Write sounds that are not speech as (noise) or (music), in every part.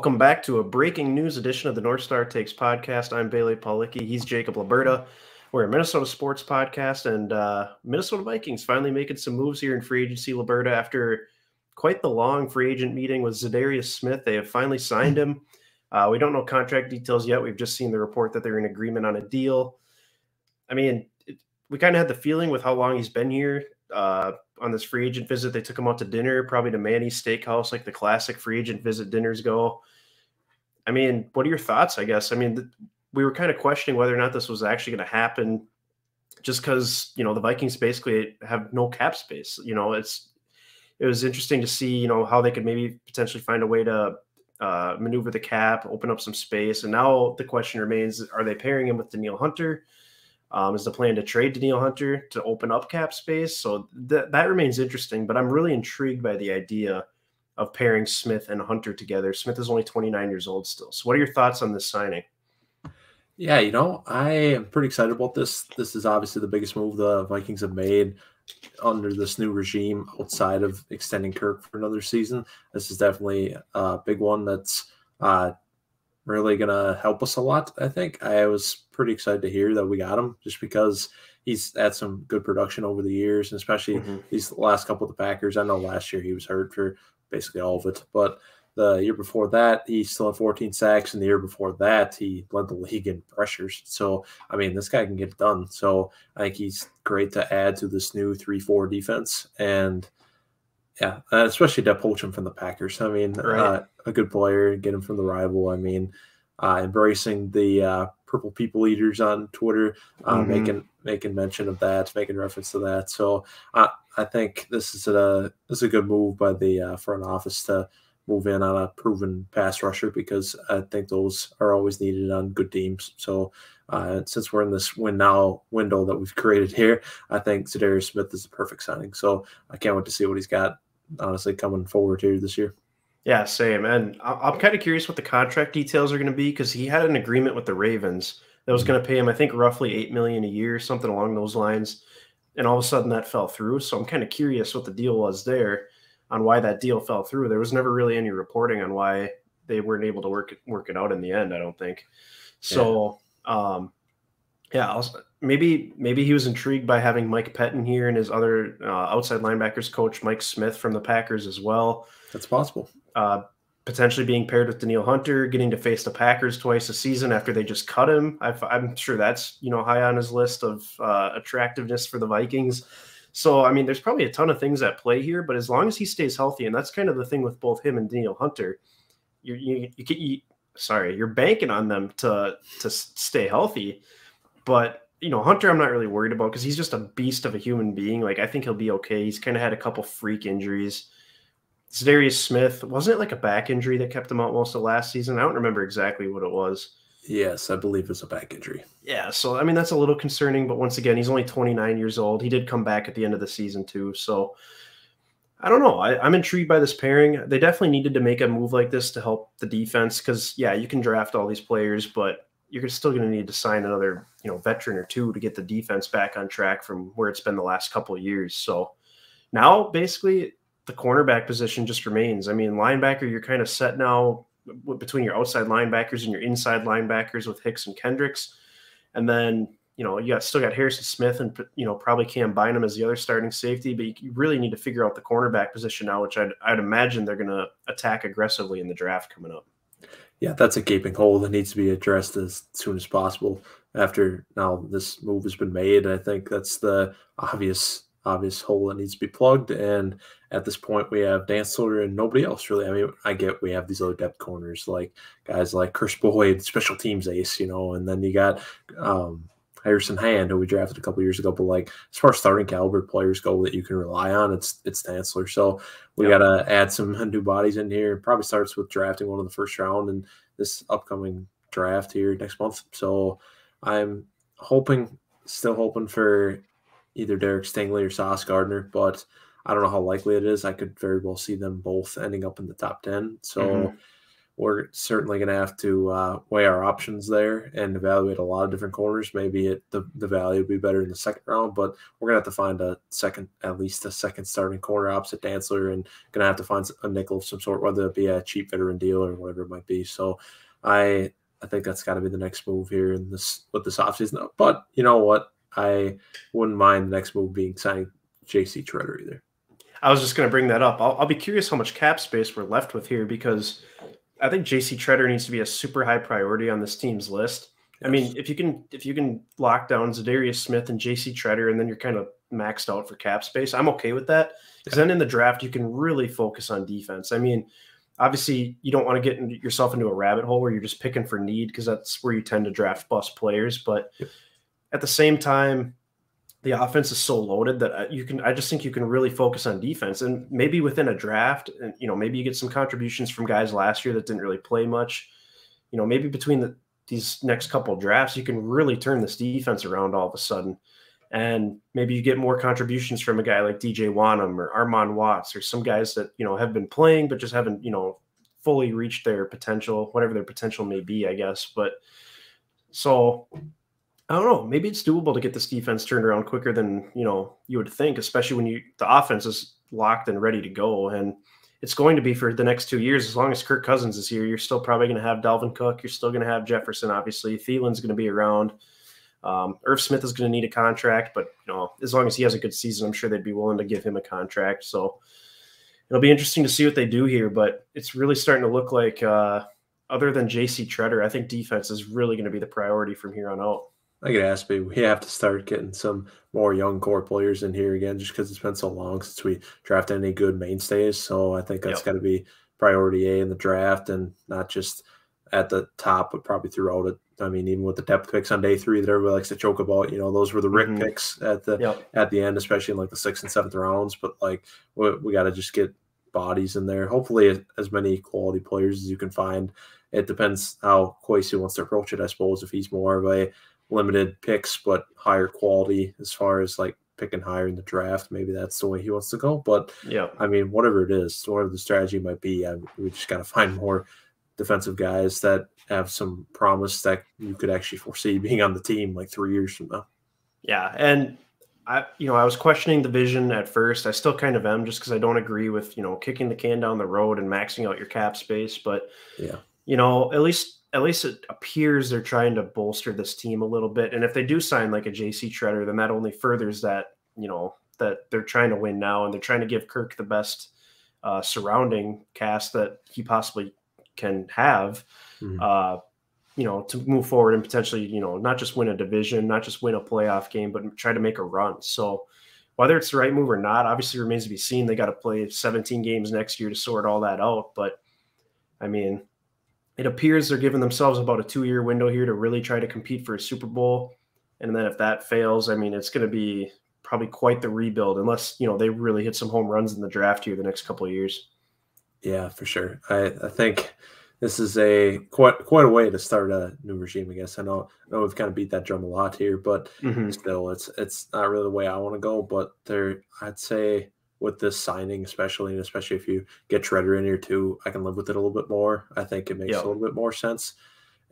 Welcome back to a breaking news edition of the North Star Takes podcast. I'm Bailey Paulicki. He's Jacob Liberta. We're a Minnesota sports podcast, and uh, Minnesota Vikings finally making some moves here in free agency. Liberta, after quite the long free agent meeting with Za'Darius Smith, they have finally signed him. Uh, we don't know contract details yet. We've just seen the report that they're in agreement on a deal. I mean, it, we kind of had the feeling with how long he's been here. Uh, on this free agent visit, they took him out to dinner, probably to Manny's Steakhouse, like the classic free agent visit dinners go. I mean, what are your thoughts? I guess. I mean, we were kind of questioning whether or not this was actually going to happen, just because you know the Vikings basically have no cap space. You know, it's it was interesting to see you know how they could maybe potentially find a way to uh, maneuver the cap, open up some space, and now the question remains: Are they pairing him with Danielle Hunter? Um, is the plan to trade Danielle Hunter to open up cap space? So that that remains interesting. But I'm really intrigued by the idea of pairing Smith and Hunter together. Smith is only 29 years old still. So what are your thoughts on this signing? Yeah, you know, I am pretty excited about this. This is obviously the biggest move the Vikings have made under this new regime outside of extending Kirk for another season. This is definitely a big one that's uh, really going to help us a lot. I think I was pretty excited to hear that we got him just because he's had some good production over the years, and especially mm-hmm. these last couple of the Packers. I know last year he was hurt for basically all of it, but the year before that, he still had 14 sacks, and the year before that, he led the league in pressures. So, I mean, this guy can get done. So, I think he's great to add to this new 3 4 defense. And yeah, especially to poach him from the Packers. I mean, right. uh, a good player, get him from the rival. I mean, uh, embracing the uh, purple people eaters on Twitter, uh, mm-hmm. making making mention of that, making reference to that. So uh, I think this is a this is a good move by the uh, front office to move in on a proven pass rusher because I think those are always needed on good teams. So uh, since we're in this win now window that we've created here, I think Za'Darius Smith is the perfect signing. So I can't wait to see what he's got honestly coming forward here this year. Yeah, same. And I'm kind of curious what the contract details are going to be because he had an agreement with the Ravens that was mm-hmm. going to pay him, I think, roughly eight million a year, something along those lines. And all of a sudden, that fell through. So I'm kind of curious what the deal was there, on why that deal fell through. There was never really any reporting on why they weren't able to work it, work it out in the end. I don't think. So, yeah, um, yeah was, maybe maybe he was intrigued by having Mike Pettine here and his other uh, outside linebackers coach Mike Smith from the Packers as well. That's possible uh, potentially being paired with Danielle Hunter, getting to face the Packers twice a season after they just cut him. i am sure that's you know high on his list of uh, attractiveness for the Vikings. So I mean, there's probably a ton of things at play here, but as long as he stays healthy, and that's kind of the thing with both him and Danielle Hunter, you you you, you sorry, you're banking on them to to stay healthy, but you know, Hunter, I'm not really worried about because he's just a beast of a human being. Like, I think he'll be okay. He's kind of had a couple freak injuries. Za'Darius Smith, wasn't it like a back injury that kept him out most of last season? I don't remember exactly what it was. Yes, I believe it's a back injury. Yeah, so I mean that's a little concerning, but once again, he's only 29 years old. He did come back at the end of the season too, so I don't know. I, am intrigued by this pairing. They definitely needed to make a move like this to help the defense because yeah, you can draft all these players, but you're still going to need to sign another you know veteran or two to get the defense back on track from where it's been the last couple years. So now basically the cornerback position just remains. I mean, linebacker, you're kind of set now between your outside linebackers and your inside linebackers with Hicks and Kendricks. And then, you know, you got still got Harrison Smith and, you know, probably Cam Bynum as the other starting safety, but you really need to figure out the cornerback position now, which I'd, I'd imagine they're going to attack aggressively in the draft coming up. Yeah, that's a gaping hole that needs to be addressed as soon as possible after now this move has been made. I think that's the obvious obvious hole that needs to be plugged. And at this point, we have Dantzler and nobody else really. I mean, I get we have these other depth corners like guys like Kris Boyd, special teams ace, you know, and then you got um, Harrison Hand, who we drafted a couple years ago. But like as far as starting caliber players go that you can rely on, it's it's Dantzler. So we yep. got to add some (laughs) new bodies in here. Probably starts with drafting one in the first round in this upcoming draft here next month. So I'm hoping, still hoping for either Derek Stingley or Sauce Gardner, but I don't know how likely it is. I could very well see them both ending up in the top 10. So mm-hmm. we're certainly going to have to uh, weigh our options there and evaluate a lot of different corners. Maybe it, the the value would be better in the second round, but we're going to have to find a second, at least a second starting corner opposite Dantzler, and going to have to find a nickel of some sort, whether it be a cheap veteran deal or whatever it might be. So, I I think that's got to be the next move here in this with this offseason. But you know what? I wouldn't mind the next move being signing J.C. Tretter either. I was just going to bring that up. I'll, I'll be curious how much cap space we're left with here because I think JC Tretter needs to be a super high priority on this team's list. Yes. I mean, if you can if you can lock down Za'Darius Smith and JC Tretter, and then you're kind of maxed out for cap space, I'm okay with that. Because then in the draft, you can really focus on defense. I mean, obviously, you don't want to get yourself into a rabbit hole where you're just picking for need because that's where you tend to draft bust players. But yep. At the same time, the offense is so loaded that uh, you can i just think you can really focus on defense. And maybe within a draft and you know maybe you get some contributions from guys last year that didn't really play much. You know maybe between the, these next couple drafts you can really turn this defense around all of a sudden. And maybe you get more contributions from a guy like dj wonnum or armon watts or some guys that you know have been playing but just haven't you know fully reached their potential whatever their potential may be i guess. But so I don't know. Maybe it's doable to get this defense turned around quicker than you know you would think, especially when you the offense is locked and ready to go. And it's going to be for the next two years. As long as Kirk Cousins is here, you're still probably going to have Dalvin Cook. You're still going to have Jefferson, obviously. Thielen's going to be around. Um, Irv Smith is going to need a contract, but you know, as long as he has a good season, I'm sure they'd be willing to give him a contract. So it'll be interesting to see what they do here. But it's really starting to look like, uh, other than J.C. Tretter, I think defense is really going to be the priority from here on out. I could ask me. We have to start getting some more young core players in here again, just because it's been so long since we drafted any good mainstays. So I think that's yep. got to be priority A in the draft, and not just at the top, but probably throughout it. I mean, even with the depth picks on day three that everybody likes to joke about, you know, those were the Rick mm-hmm. picks at the yep. at the end, especially in like the sixth and seventh rounds. But like, we, we got to just get bodies in there. Hopefully, as many quality players as you can find. It depends how Kwesi wants to approach it, I suppose. If he's more of a limited picks but higher quality as far as like picking higher in the draft. Maybe that's the way he wants to go. But yeah, I mean, whatever it is, whatever the strategy might be, I, we just got to find more defensive guys that have some promise that you could actually foresee being on the team like three years from now. Yeah, and I, you know, I was questioning the vision at first. I still kind of am, just because I don't agree with you know kicking the can down the road and maxing out your cap space. But yeah, you know, at least at least it appears they're trying to bolster this team a little bit. And if they do sign like a JC Tretter, then that only furthers that, you know, that they're trying to win now and they're trying to give Kirk the best uh, surrounding cast that he possibly can have, mm-hmm. uh, you know, to move forward and potentially, you know, not just win a division, not just win a playoff game, but try to make a run. So whether it's the right move or not, obviously remains to be seen. They got to play 17 games next year to sort all that out. But I mean, it appears they're giving themselves about a two year window here to really try to compete for a Super Bowl. And then if that fails, I mean, it's going to be probably quite the rebuild unless, you know, they really hit some home runs in the draft here the next couple of years. Yeah, for sure. I, I think this is a quite quite a way to start a new regime. I guess I know I know we've kind of beat that drum a lot here, but mm-hmm. still, it's it's not really the way I want to go. But there, I'd say with this signing, especially, and especially if you get Tretter in here too, I can live with it a little bit more. I think it makes yep. a little bit more sense.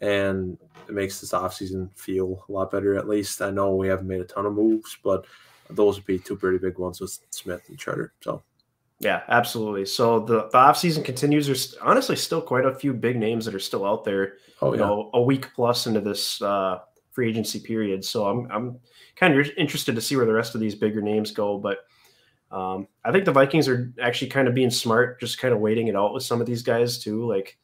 And it makes this offseason feel a lot better, at least. I know we haven't made a ton of moves, but those would be two pretty big ones with Smith and Tretter. So, yeah, absolutely. So the, the offseason continues. There's honestly still quite a few big names that are still out there, oh, you yeah. know, a week plus into this uh, free agency period. So I'm, I'm kind of interested to see where the rest of these bigger names go. But um, I think the Vikings are actually kind of being smart, just kind of waiting it out with some of these guys too. Like,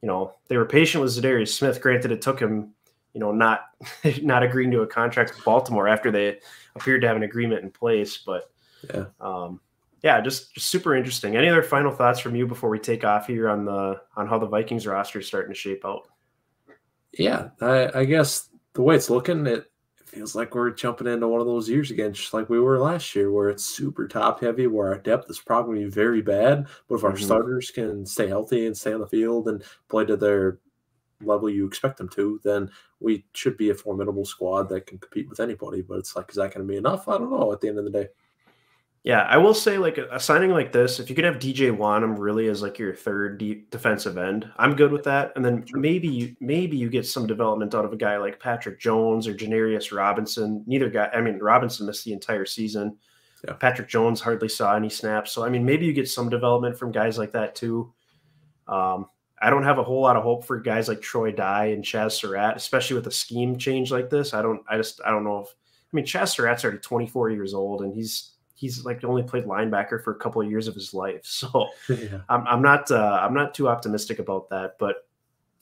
you know, they were patient with Za'Darius Smith. Granted, it took him, you know, not (laughs) not agreeing to a contract with Baltimore after they appeared to have an agreement in place. But yeah, um, yeah, just, just super interesting. Any other final thoughts from you before we take off here on the on how the Vikings roster is starting to shape out? Yeah, I, I guess the way it's looking, it feels like we're jumping into one of those years again, just like we were last year, where it's super top heavy, where our depth is probably very bad. But if our mm-hmm. starters can stay healthy and stay on the field and play to their level you expect them to, then we should be a formidable squad that can compete with anybody. But it's like, is that going to be enough? I don't know at the end of the day. Yeah, I will say like a signing like this, if you could have DJ Wonnum really as like your third de- defensive end, I'm good with that. And then maybe you maybe you get some development out of a guy like Patrick Jones or Janarius Robinson. Neither guy, I mean Robinson missed the entire season. Yeah. Patrick Jones hardly saw any snaps, so I mean maybe you get some development from guys like that too. Um, I don't have a whole lot of hope for guys like Troy Dye and Chazz Surratt, especially with a scheme change like this. I don't, I just, I don't know if, I mean, Chazz Surratt's already 24 years old and he's he's like only played linebacker for a couple of years of his life. (laughs) So yeah. I'm, I'm not uh, I'm not too optimistic about that, but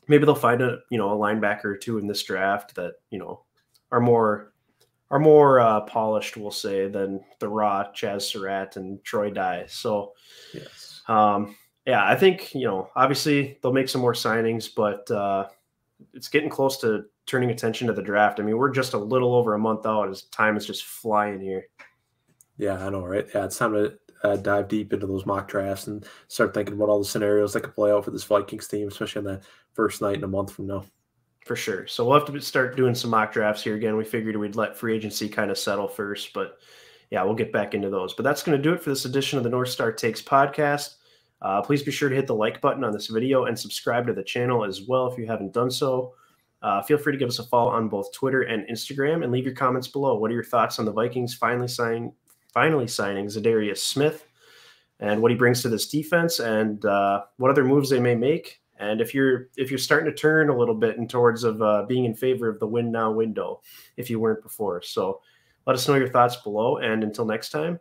maybe they'll find a you know a linebacker or two in this draft that you know are more are more uh, polished, we'll say, than the raw Chazz Surratt and Troy Dye. So yes. Um, yeah, I think you know obviously they'll make some more signings, but uh, it's getting close to turning attention to the draft. I mean, we're just a little over a month out as time is just flying here. Yeah, I know, right? Yeah, it's time to uh, dive deep into those mock drafts and start thinking about all the scenarios that could play out for this Vikings team, especially on that first night in a month from now. For sure. So we'll have to start doing some mock drafts here again. We figured we'd let free agency kind of settle first, but yeah, we'll get back into those. But that's going to do it for this edition of the North Star Takes podcast. Uh, please be sure to hit the like button on this video and subscribe to the channel as well if you haven't done so. Uh, feel free to give us a follow on both Twitter and Instagram and leave your comments below. What are your thoughts on the Vikings finally signing finally signing Za'Darius Smith and what he brings to this defense and uh, what other moves they may make. And if you're if you're starting to turn a little bit in towards of uh, being in favor of the win now window, if you weren't before, so let us know your thoughts below. And until next time,